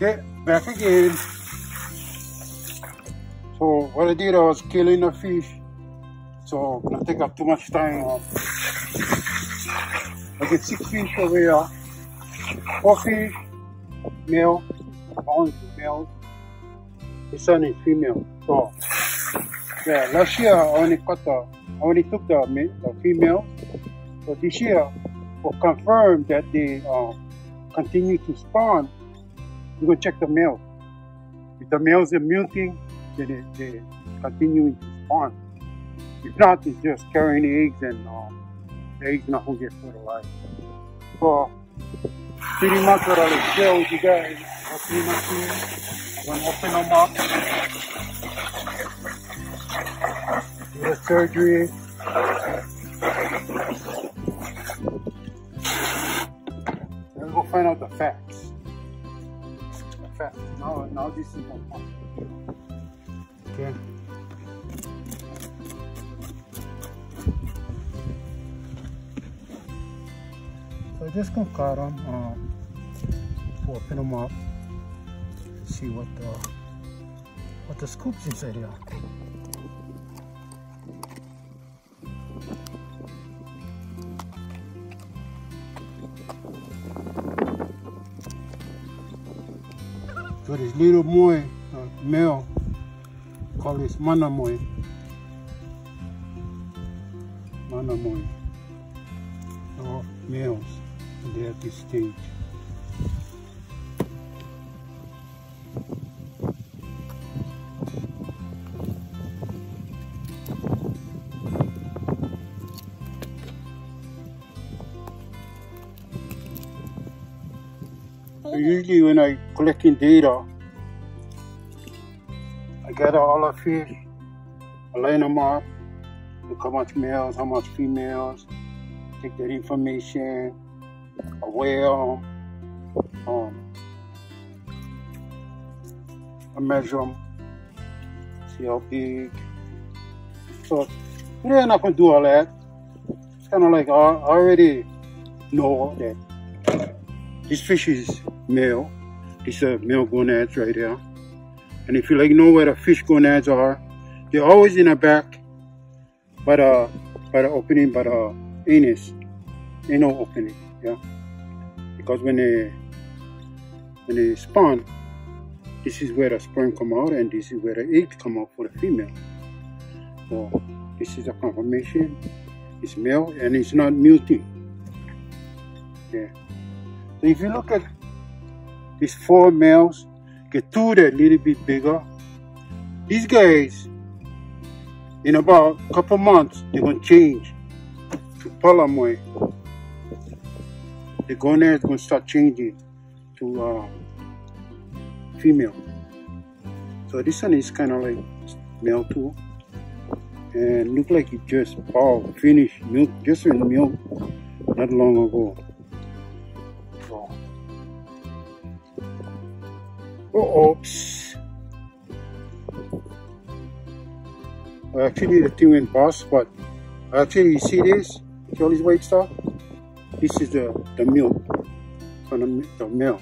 Okay, back again. So what I did, I was killing the fish. So not take up too much time. I get six fish over here. Four fish, male, one male. This one is female. So yeah, last year I only cut the, I only took the, the female. So this year, for confirm that they uh, continue to spawn, we're gonna check the male. If the males are muting, then they, they continuing to spawn. If not, they're just carrying eggs and um, the eggs not gonna get fertilized. So pretty much what I'll share with you guys. I'll pretty much I'm gonna open them up. Do the surgery. Then we'll find out the facts. The facts. Now, now this is more fun. Okay. So I just gonna cut them, um, open them up, see what the what the scoops inside here. So this little uh, male, call this manamoi. Manamoi. All males, they're at this stage. Usually when I collecting data, I gather all the fish, I line them up, look how much males, how much females, take that information, weigh them, um, I measure them, see how big. So today I'm not gonna do all that. It's kind of like I already know that this fish is male. These are male gonads right here. And if you like know where the fish gonads are, they're always in the back by the by the opening by the anus. No opening, yeah. Because when they when they spawn, this is where the sperm come out and this is where the eggs come out for the female. So this is a confirmation. It's male and it's not muting. Yeah. So if you look at these four males, get two that little bit bigger. These guys, in about a couple months, they're gonna change to palamoi. The gonads gonna start changing to uh, female. So this one is kind of like male too, and look like it just oh finished milk just in milk not long ago. Oh, oh. oops. Actually, the thing went past, but actually, you see this? See all this white stuff? This is the, the milk from the, the milk.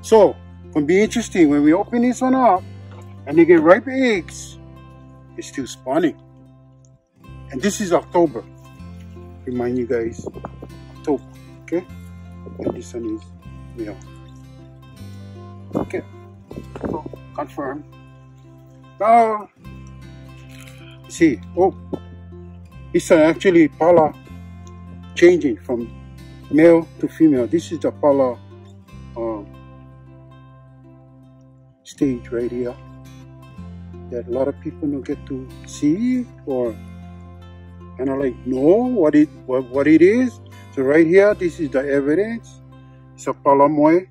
So, it can be interesting when we open this one up and they get ripe eggs, it's still spawning. And this is October. Remind you guys, October, okay? And this one is male. Okay. Confirm. Now, see, oh, it's actually pala changing from male to female. This is the pala um, stage right here that a lot of people don't get to see or kind of like know what it what, what it is. So right here, this is the evidence. It's a palamoi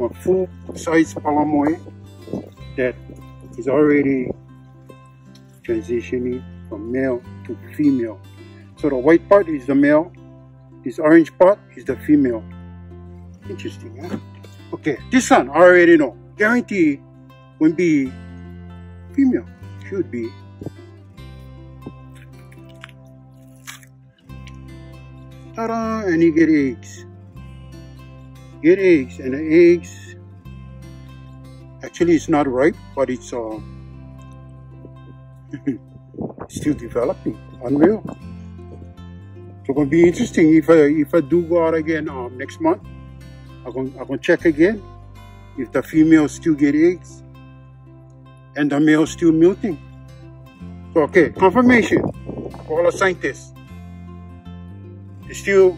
a full size palamoi that is already transitioning from male to female. So the white part is the male, this orange part is the female. Interesting, huh? Okay, this one I already know. Guarantee will be female. Should be. Ta-da! And you get eggs get eggs and the eggs actually it's not ripe, but it's uh, still developing. Unreal. So gonna be interesting if I if I do go out again um, next month. I'm gonna I'm gonna check again if the female still get eggs and the male still milking. So okay, confirmation for all the scientists. It's still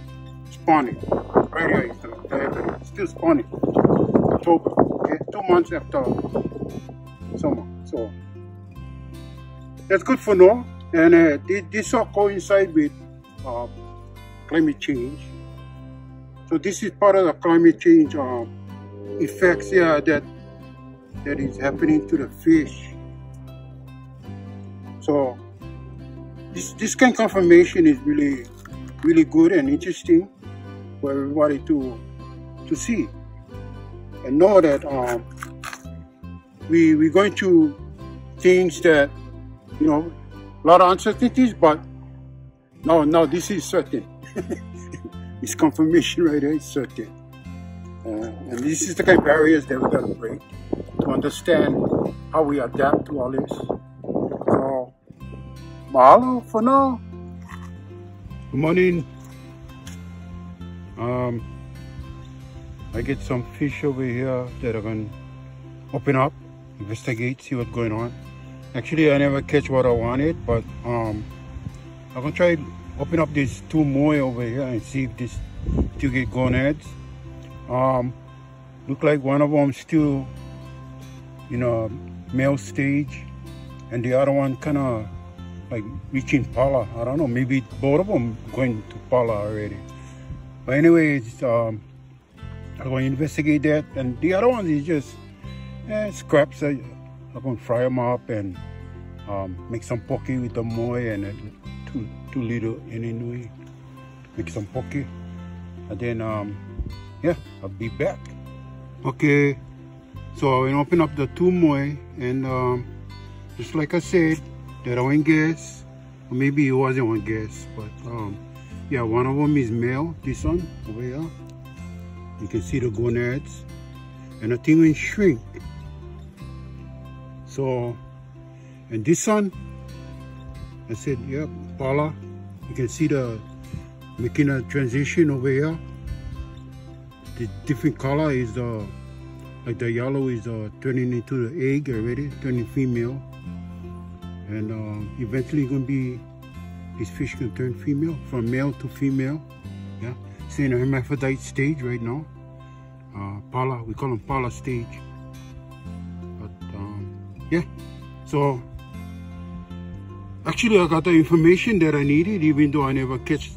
spawning. Right here, it's still spawning. October, okay, two months after summer. So that's good for now. And uh, this, all coincide with uh, climate change. So this is part of the climate change uh, effects yeah, that that is happening to the fish. So this this kind of confirmation is really really good and interesting for everybody to to see and know that um, we we're going to things that you know a lot of uncertainties, but no, no, this is certain. it's confirmation right here, it's certain. Uh, and this is the kind of barriers that we got to break to understand how we adapt to all this. So, mahalo for now. Good morning. Um, I get some fish over here that going to open up, investigate, see what's going on. Actually, I never catch what I wanted, but um, I'm to try open up these two more over here and see if this still get gonads. Um, look like one of them still, you know, male stage, and the other one kind of like reaching pala. I don't know, maybe both of them going to pala already. But anyways, um, I'm going to investigate that. And the other one is just eh, scraps. I, I'm going to fry them up and um, make some poke with the moi and uh, two, two little inui. Make some poke. And then, um, yeah, I'll be back. Okay, so to open up the two moi and um, just like I said, that I went guess. Or maybe it wasn't one guess, but um, yeah, one of them is male, this one over here. You can see the gonads. And the thing will shrink. So, and this one, I said, yep, Pala, You can see the making a transition over here. The different color is the, uh, like the yellow is uh, turning into the egg already, turning female. And uh, eventually gonna be, this fish can turn female, from male to female. Yeah in a hermaphrodite stage right now. Uh, Pala, we call them pala stage. But um, yeah, so actually I got the information that I needed even though I never catch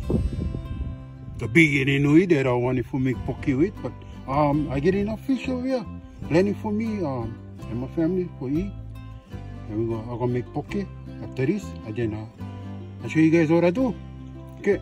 the big inui that I wanted to make poke with. But um, I get enough fish over here, plenty for me um, and my family for eat. And we're gonna, I'm gonna make poke after this and then uh, I'll show you guys what I do. Okay.